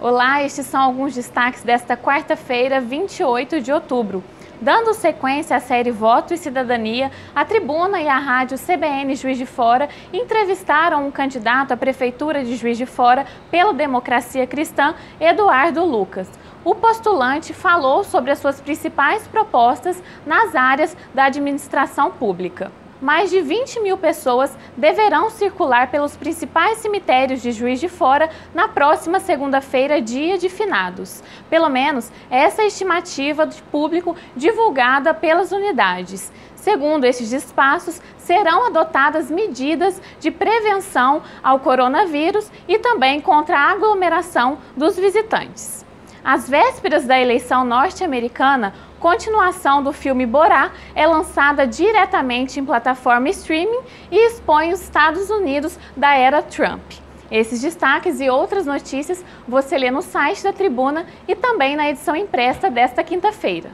Olá, estes são alguns destaques desta quarta-feira, 28 de outubro. Dando sequência à série Voto e Cidadania, a Tribuna e a rádio CBN Juiz de Fora entrevistaram um candidato à Prefeitura de Juiz de Fora pela Democracia Cristã, Eduardo Lucas. O postulante falou sobre as suas principais propostas nas áreas da administração pública mais de 20 mil pessoas deverão circular pelos principais cemitérios de Juiz de Fora na próxima segunda-feira, dia de finados. Pelo menos essa é a estimativa de público divulgada pelas unidades. Segundo estes espaços, serão adotadas medidas de prevenção ao coronavírus e também contra a aglomeração dos visitantes. Às vésperas da eleição norte-americana, continuação do filme Borá é lançada diretamente em plataforma streaming e expõe os Estados Unidos da era Trump. Esses destaques e outras notícias você lê no site da Tribuna e também na edição impressa desta quinta-feira.